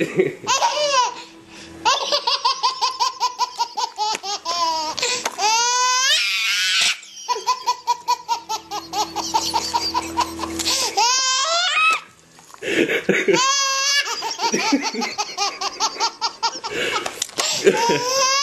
Yeah.